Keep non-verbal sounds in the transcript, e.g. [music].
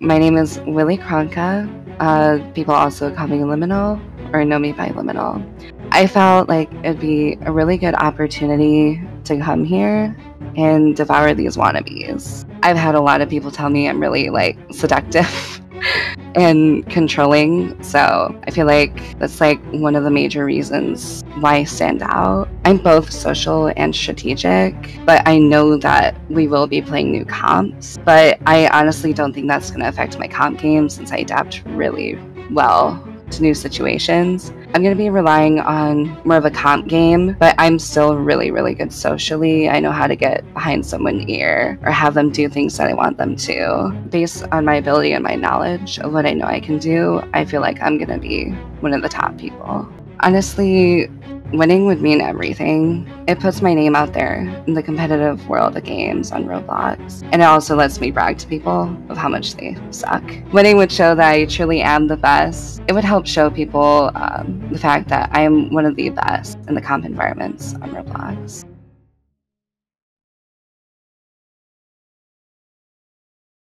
My name is Willy Cronkah. Uh, people also call me Liminal or know me by Liminal. I felt like it'd be a really good opportunity to come here and devour these wannabes. I've had a lot of people tell me I'm really like seductive [laughs] and controlling. So I feel like that's like one of the major reasons why I stand out. I'm both social and strategic, but I know that we will be playing new comps. But I honestly don't think that's going to affect my comp game since I adapt really well to new situations. I'm going to be relying on more of a comp game, but I'm still really, really good socially. I know how to get behind someone's ear or have them do things that I want them to. Based on my ability and my knowledge of what I know I can do, I feel like I'm going to be one of the top people. Honestly, winning would mean everything. It puts my name out there in the competitive world of games on Roblox, and it also lets me brag to people of how much they suck. Winning would show that I truly am the best. It would help show people um, the fact that I am one of the best in the comp environments on Roblox.